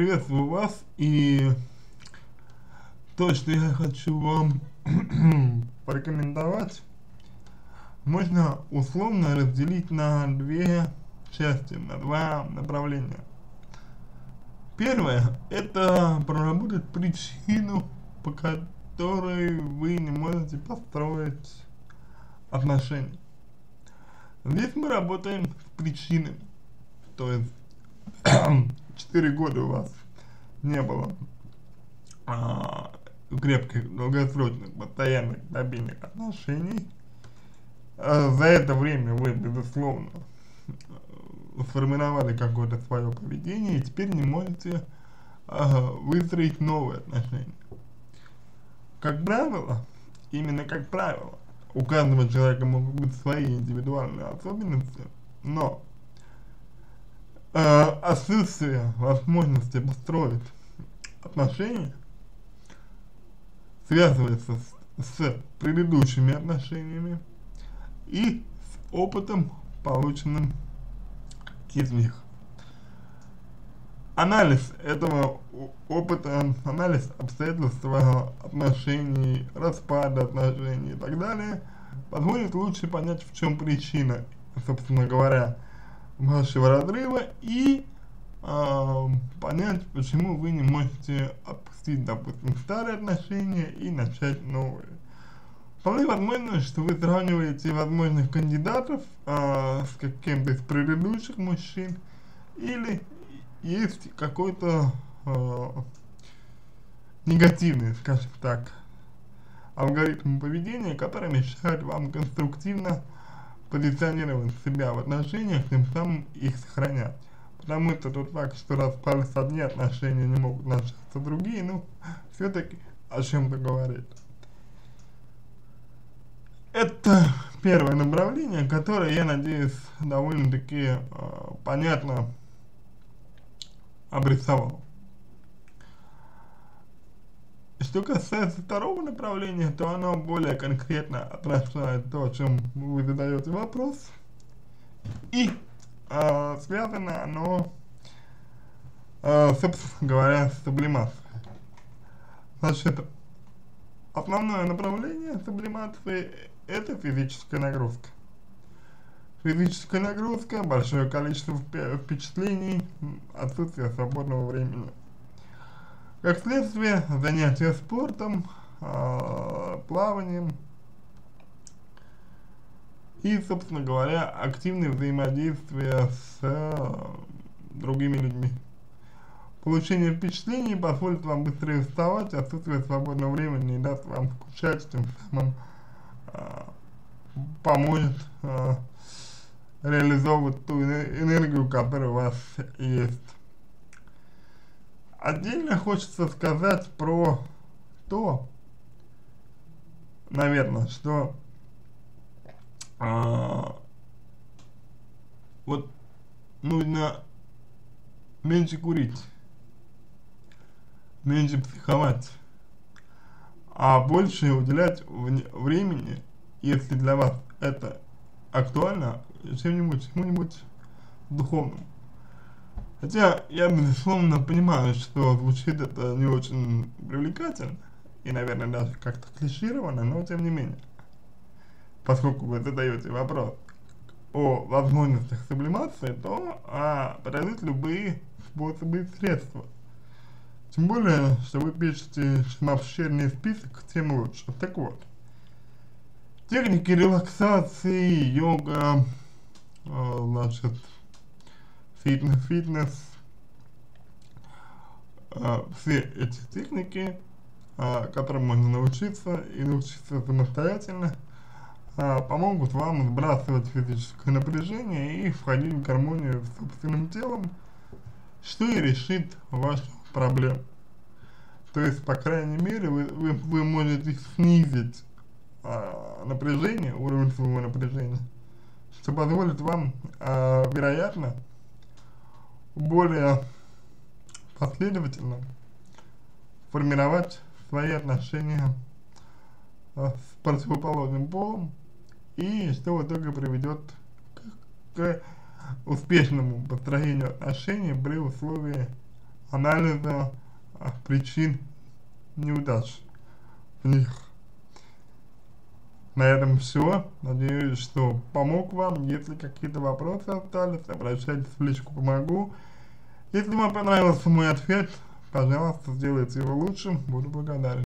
приветствую вас и то, что я хочу вам порекомендовать, можно условно разделить на две части, на два направления. Первое, это проработать причину, по которой вы не можете построить отношения. Здесь мы работаем с причинами, то есть 4 года у вас не было а, крепких, долгосрочных, постоянных, стабильных отношений. А за это время вы, безусловно, сформировали какое-то свое поведение и теперь не можете а, выстроить новые отношения. Как правило, именно как правило, у каждого человека могут быть свои индивидуальные особенности, но э, отсутствие возможности построить отношения связывается с, с предыдущими отношениями и с опытом, полученным из них. Анализ этого опыта, анализ обстоятельств отношений, распада отношений и так далее позволит лучше понять, в чем причина, собственно говоря, вашего разрыва и э, понять, почему вы не можете отпустить, допустим, старые отношения и начать новые. Вполне возможно, что вы сравниваете возможных кандидатов э, с каким-то из предыдущих мужчин, или есть какой-то э, негативный, скажем так, алгоритм поведения, который мешает вам конструктивно позиционировать себя в отношениях, тем самым их сохранять. Потому что тот факт, что распались одни отношения, не могут начаться другие, ну, все-таки о чем-то говорит. Это первое направление, которое, я надеюсь, довольно-таки э, понятно обрисовал. Что касается второго направления, то оно более конкретно отражает то, о чем вы задаете вопрос. И э, связано оно, э, собственно говоря, с сублимацией. Значит, основное направление сублимации – это физическая нагрузка. Физическая нагрузка, большое количество впечатлений, отсутствие свободного времени. Как следствие, занятия спортом, э, плаванием и, собственно говоря, активное взаимодействие с э, другими людьми. Получение впечатлений позволит вам быстрее вставать, отсутствие свободного времени не даст вам скучать, тем самым э, поможет э, реализовывать ту энергию, которая у вас есть. Отдельно хочется сказать про то, наверное, что а, вот нужно меньше курить, меньше психовать, а больше уделять времени, если для вас это актуально, чем-нибудь, чему-нибудь духовному. Хотя я, безусловно, понимаю, что звучит это не очень привлекательно и, наверное, даже как-то клишированно, но тем не менее, поскольку вы задаете вопрос о возможностях сублимации, то а, подойдут любые способы и средства. Тем более, что вы пишете, чем обширнее список, тем лучше. Так вот, техники релаксации, йога, э, значит, фитнес, фитнес, а, все эти техники, а, которым можно научиться и научиться самостоятельно, а, помогут вам сбрасывать физическое напряжение и входить в гармонию с собственным телом, что и решит вашу проблему. То есть, по крайней мере, вы, вы, вы можете снизить а, напряжение, уровень своего напряжения, что позволит вам, а, вероятно, более последовательно формировать свои отношения э, с противоположным полом и что в итоге приведет к, к успешному построению отношений при условии анализа а, причин неудач в них. На этом все. Надеюсь, что помог вам. Если какие-то вопросы остались, обращайтесь в личку «Помогу». Если вам понравился мой ответ, пожалуйста, сделайте его лучшим. Буду благодарен.